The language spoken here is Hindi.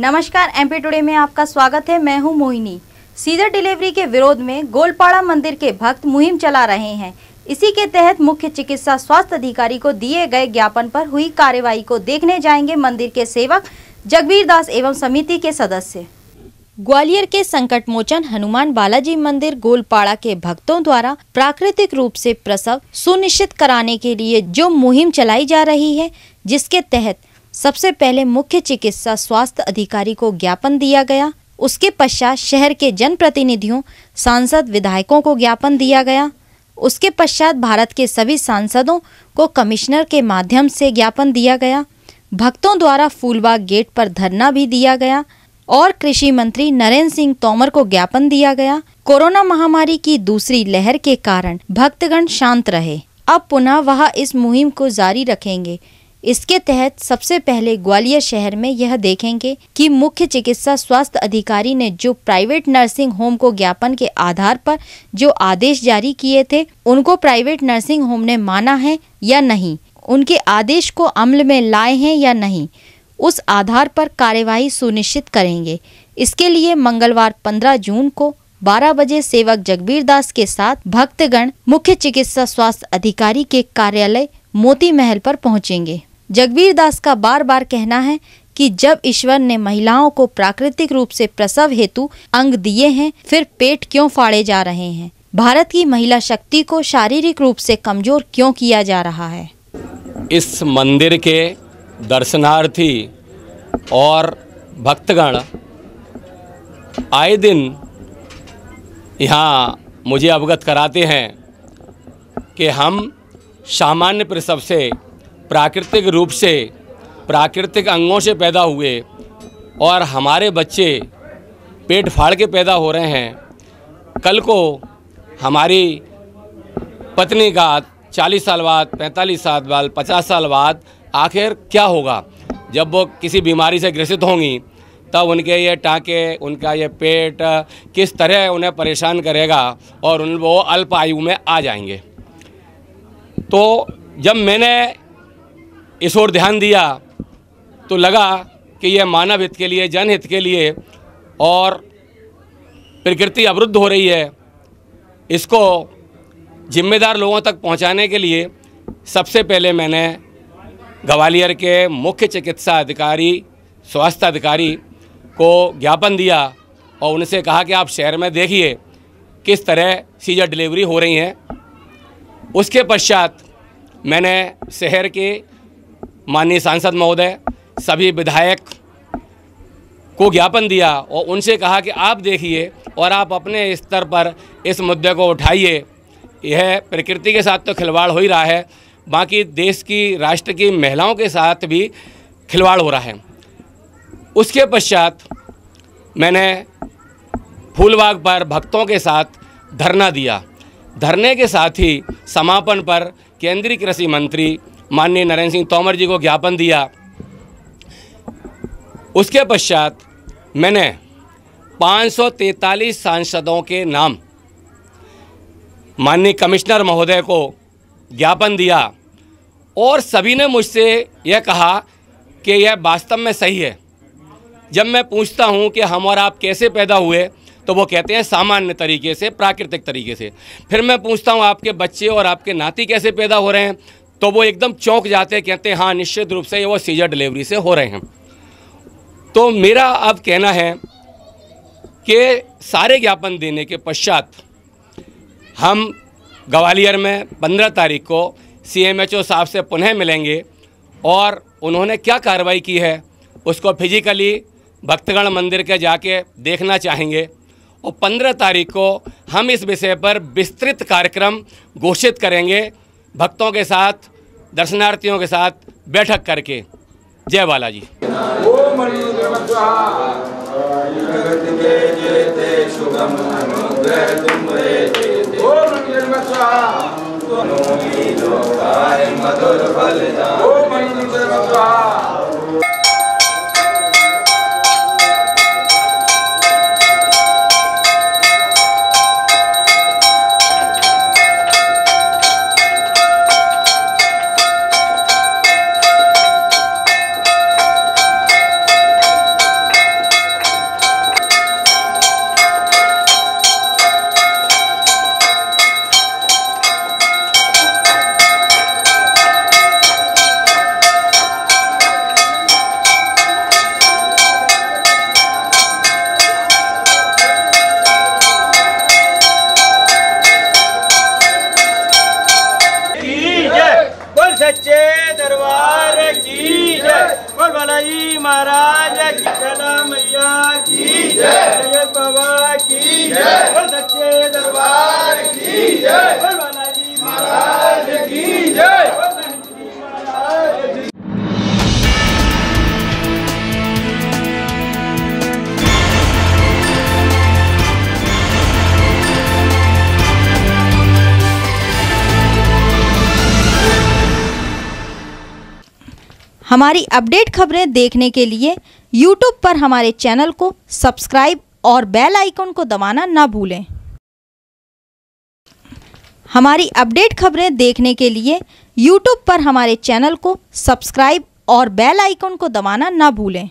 नमस्कार एमपी टुडे में आपका स्वागत है। मैं हूँ मोहिनी। सीजर डिलीवरी के विरोध में गोलपाड़ा मंदिर के भक्त मुहिम चला रहे हैं। इसी के तहत मुख्य चिकित्सा स्वास्थ्य अधिकारी को दिए गए ज्ञापन पर हुई कार्यवाही को देखने जाएँगे मंदिर के सेवक जगबीर दास एवं समिति के सदस्य। ग्वालियर के संकट मोचन हनुमान बालाजी मंदिर गोलपाड़ा के भक्तों द्वारा प्राकृतिक रूप से प्रसव सुनिश्चित कराने के लिए जो मुहिम चलाई जा रही है, जिसके तहत सबसे पहले मुख्य चिकित्सा स्वास्थ्य अधिकारी को ज्ञापन दिया गया। उसके पश्चात शहर के जनप्रतिनिधियों, सांसद विधायकों को ज्ञापन दिया गया। उसके पश्चात भारत के सभी सांसदों को कमिश्नर के माध्यम से ज्ञापन दिया गया। भक्तों द्वारा फूलबाग गेट पर धरना भी दिया गया और कृषि मंत्री नरेंद्र सिंह तोमर को ज्ञापन दिया गया। कोरोना महामारी की दूसरी लहर के कारण भक्तगण शांत रहे। अब पुनः वह इस मुहिम को जारी रखेंगे। इसके तहत सबसे पहले ग्वालियर शहर में यह देखेंगे कि मुख्य चिकित्सा स्वास्थ्य अधिकारी ने जो प्राइवेट नर्सिंग होम को ज्ञापन के आधार पर जो आदेश जारी किए थे, उनको प्राइवेट नर्सिंग होम ने माना है या नहीं, उनके आदेश को अमल में लाए हैं या नहीं, उस आधार पर कार्यवाही सुनिश्चित करेंगे। इसके लिए मंगलवार 15 जून को 12 बजे सेवक जगबीर दास के साथ भक्तगण मुख्य चिकित्सा स्वास्थ्य अधिकारी के कार्यालय मोती महल पर पहुँचेंगे। जगबीर दास का बार बार कहना है कि जब ईश्वर ने महिलाओं को प्राकृतिक रूप से प्रसव हेतु अंग दिए हैं, फिर पेट क्यों फाड़े जा रहे हैं? भारत की महिला शक्ति को शारीरिक रूप से कमज़ोर क्यों किया जा रहा है? इस मंदिर के दर्शनार्थी और भक्तगण, आए दिन यहाँ मुझे अवगत कराते हैं कि हम सामान्य प्रसव से प्राकृतिक रूप से, प्राकृतिक अंगों से पैदा हुए और हमारे बच्चे पेट फाड़ के पैदा हो रहे हैं। कल को हमारी पत्नी का चालीस साल बाद, पैंतालीस साल बाद, पचास साल बाद आखिर क्या होगा? जब वो किसी बीमारी से ग्रसित होंगी, तब उनके ये टाँके, उनका ये पेट किस तरह उन्हें परेशान करेगा और उन वो अल्प आयु में आ जाएँगे। तो जब मैंने इस ओर ध्यान दिया तो लगा कि यह मानव हित के लिए, जनहित के लिए और प्रकृति अवरुद्ध हो रही है। इसको जिम्मेदार लोगों तक पहुँचाने के लिए सबसे पहले मैंने ग्वालियर के मुख्य चिकित्सा अधिकारी, स्वास्थ्य अधिकारी को ज्ञापन दिया और उनसे कहा कि आप शहर में देखिए किस तरह सीजर डिलीवरी हो रही हैं। उसके पश्चात मैंने शहर के माननीय सांसद महोदय, सभी विधायक को ज्ञापन दिया और उनसे कहा कि आप देखिए और आप अपने स्तर पर इस मुद्दे को उठाइए। यह प्रकृति के साथ तो खिलवाड़ हो ही रहा है, बाकी देश की, राष्ट्र की महिलाओं के साथ भी खिलवाड़ हो रहा है। उसके पश्चात मैंने फूलबाग पर भक्तों के साथ धरना दिया। धरने के साथ ही समापन पर केंद्रीय कृषि मंत्री माननीय नरेंद्र सिंह तोमर जी को ज्ञापन दिया। उसके पश्चात मैंने 543 सांसदों के नाम माननीय कमिश्नर महोदय को ज्ञापन दिया और सभी ने मुझसे यह कहा कि यह वास्तव में सही है। जब मैं पूछता हूँ कि हम और आप कैसे पैदा हुए तो वो कहते हैं सामान्य तरीके से, प्राकृतिक तरीके से। फिर मैं पूछता हूँ, आपके बच्चे और आपके नाती कैसे पैदा हो रहे हैं? तो वो एकदम चौंक जाते हैं, कहते हैं हाँ निश्चित रूप से वो सीजर डिलीवरी से हो रहे हैं। तो मेरा अब कहना है कि सारे ज्ञापन देने के पश्चात हम ग्वालियर में पंद्रह तारीख को सीएमएचओ साहब से पुनः मिलेंगे और उन्होंने क्या कार्रवाई की है, उसको फिजिकली भक्तगण मंदिर के जाके देखना चाहेंगे। और पंद्रह तारीख को हम इस विषय पर विस्तृत कार्यक्रम घोषित करेंगे। भक्तों के साथ दर्शनार्थियों के साथ बैठक करके। जय बालाजी। मधुर जगदा मैया की जय बाबा की जय सच्चे दरबार की जय बालाजी महाराज की जय हमारी अपडेट खबरें देखने के लिए यूट्यूब पर हमारे चैनल को सब्सक्राइब और बेल आइकन को दबाना ना भूलें। हमारी अपडेट खबरें देखने के लिए यूट्यूब पर हमारे चैनल को सब्सक्राइब और बेल आइकन को दबाना ना भूलें।